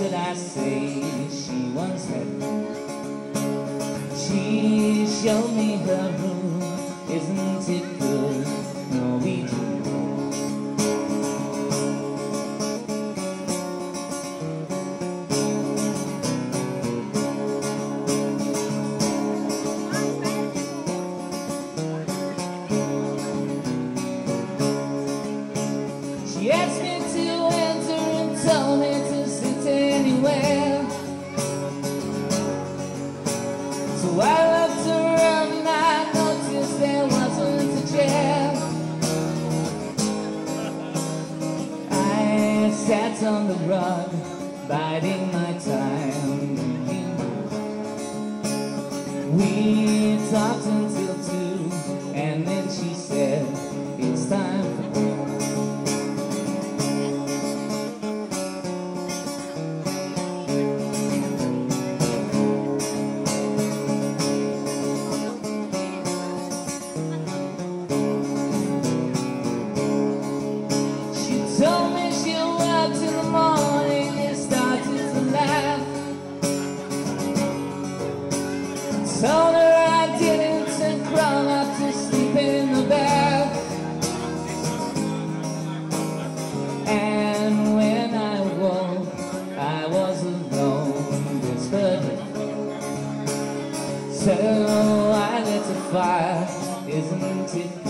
should I say she once had. She showed me her room, isn't it good? Norwegian. She asked me So I looked around and I noticed there wasn't a chair. I sat on the rug, biding my time. We talked until sooner I didn't and crawl up to sleep in the bed. And when I woke, I was alone, whispered. So I lit a fire, isn't it?